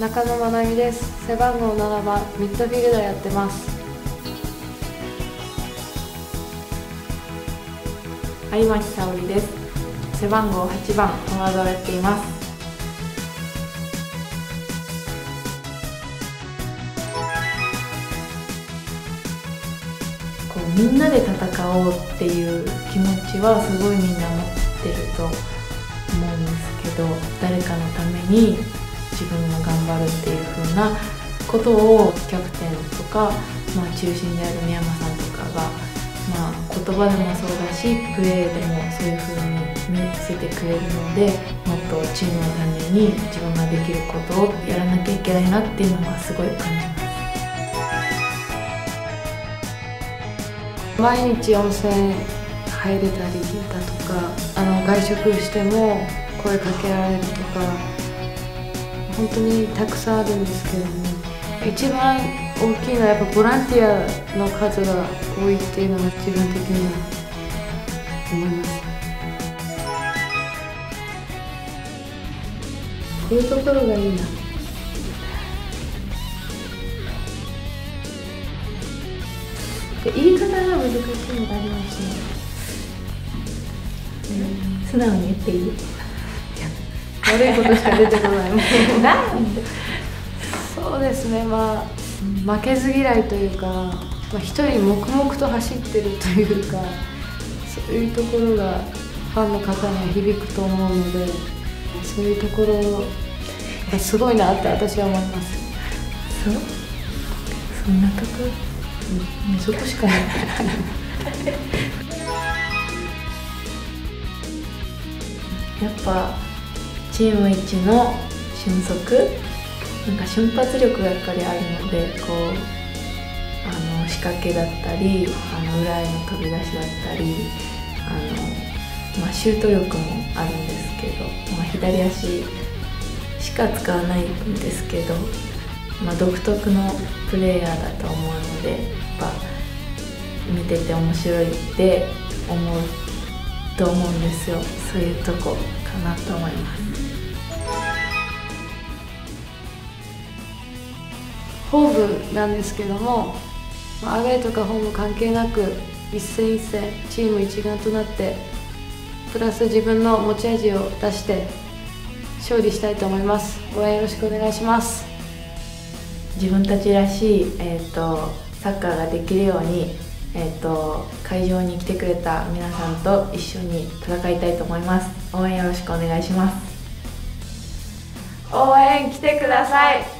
中野まなみです。背番号7番ミッドフィルダーやってます。有巻沙織です。背番号8番フォワードをやっています。こうみんなで戦おうっていう気持ちはすごいみんな持ってると思うんですけど誰かのために自分が頑張るっていう風なことをキャプテンとか、まあ、中心である宮山さんとかが、まあ、言葉でもそうだしプレーでもそういう風に見せてくれるのでもっとチームのために自分ができることをやらなきゃいけないなっていうのはすごい感じます。毎日温泉入れたりだとかあの外食しても声かけられるとか本当にたくさんあるんですけども一番大きいのはやっぱボランティアの数が多いっていうのが自分的には思います。こういうところがいいな。言い方が難しいのがありますね、素直に言っていい？悪いことしか出てこないもうなんでそうですね。まあ負けず嫌いというか、まあ、一人黙々と走ってるというかそういうところがファンの方には響くと思うのでそういうところがすごいなって私は思います。そう？そんなと？こうん、そこしか。ないやっぱチーム一の俊足。なんか瞬発力がやっぱりあるのでこうあの仕掛けだったりあの裏への飛び出しだったりあの、まあ、シュート力もあるんですけど、まあ、左足しか使わないんですけどまあ、独特のプレイヤーだと思うのでやっぱ見てて面白いって思うと思うんですよ。そういうとこかなと思います。ホームなんですけどもアウェーとかホーム関係なく一戦一戦チーム一丸となってプラス自分の持ち味を出して勝利したいと思います。応援よろしくお願いします。自分たちらしい、えーと、サッカーができるように、えーと、会場に来てくれた皆さんと一緒に戦いたいと思います。応援よろしくお願いします。応援来てください。